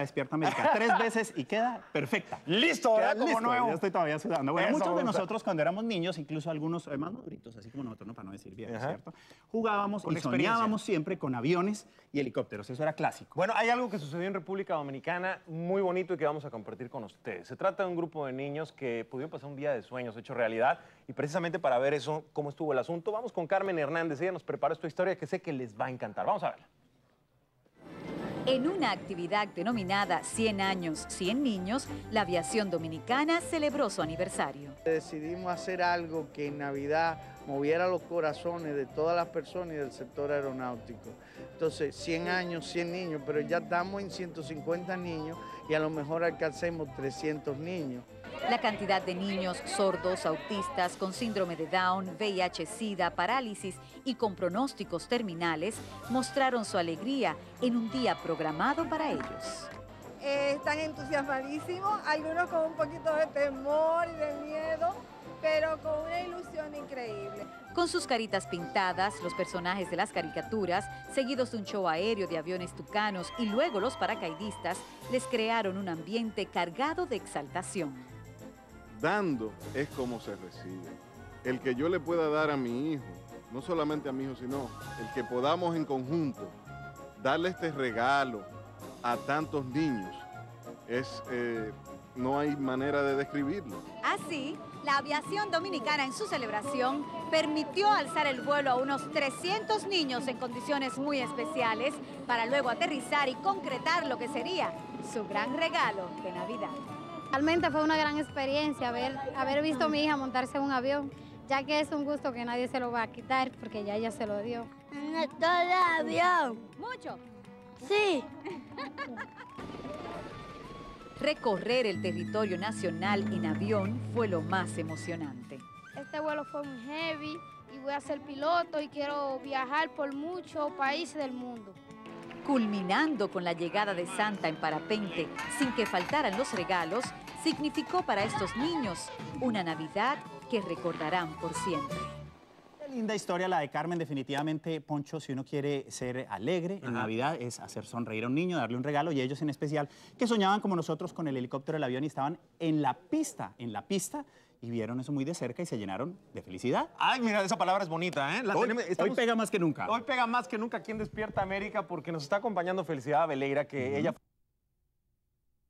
Despierta América tres veces y queda perfecta. Listo, Queda. Como listo, nuevo. Ya estoy todavía sudando. Bueno, Eso muchos de nosotros cuando éramos niños, incluso algunos eh, más maduritos, así como nosotros, no para no decir bien. ¿cierto? Jugábamos Con y soñábamos siempre con aviones y helicópteros. Eso era clásico. Bueno, hay algo que sucedió en República Dominicana muy bonito y que vamos a compartir con ustedes. Se trata de un grupo de niños que pudieron pasar un día de sueños hecho realidad y precisamente para ver eso, cómo estuvo el asunto, vamos con Carmen Hernández. Ella nos preparó esta historia que sé que les va a encantar. Vamos a verla. En una actividad denominada 100 años, 100 niños, la aviación dominicana celebró su aniversario. Decidimos hacer algo que en Navidad moviera los corazones de todas las personas y del sector aeronáutico. Entonces, 100 años, 100 niños, pero ya estamos en 150 niños y a lo mejor alcancemos 300 niños. La cantidad de niños sordos, autistas, con síndrome de Down, VIH, SIDA, parálisis y con pronósticos terminales mostraron su alegría en un día programado para ellos. Eh, están entusiasmadísimos, algunos con un poquito de temor y de miedo, pero con una ilusión increíble. Con sus caritas pintadas, los personajes de las caricaturas, seguidos de un show aéreo de aviones tucanos y luego los paracaidistas, les crearon un ambiente cargado de exaltación. Dando es como se recibe. El que yo le pueda dar a mi hijo, no solamente a mi hijo, sino el que podamos en conjunto darle este regalo a tantos niños, es, eh, no hay manera de describirlo. Así, la aviación dominicana en su celebración permitió alzar el vuelo a unos 300 niños en condiciones muy especiales para luego aterrizar y concretar lo que sería su gran regalo de Navidad. Realmente fue una gran experiencia haber, haber visto a mi hija montarse en un avión, ya que es un gusto que nadie se lo va a quitar porque ya ella se lo dio. Todo el avión. Mucho. Sí. Recorrer el territorio nacional en avión fue lo más emocionante. Este vuelo fue muy heavy y voy a ser piloto y quiero viajar por muchos países del mundo. Culminando con la llegada de Santa en parapente, sin que faltaran los regalos, significó para estos niños una Navidad que recordarán por siempre. Linda historia la de Carmen, definitivamente, Poncho, si uno quiere ser alegre en. Navidad es hacer sonreír a un niño, darle un regalo y ellos en especial, que soñaban como nosotros con el helicóptero del avión y estaban en la pista, en la pista, y vieron eso muy de cerca y se llenaron de felicidad. Ay, mira, esa palabra es bonita, ¿eh? La Hoy, tenemos- hoy estamos- pega más que nunca. Hoy pega más que nunca aquí en Despierta América porque nos está acompañando Felicidad Veleira, que ella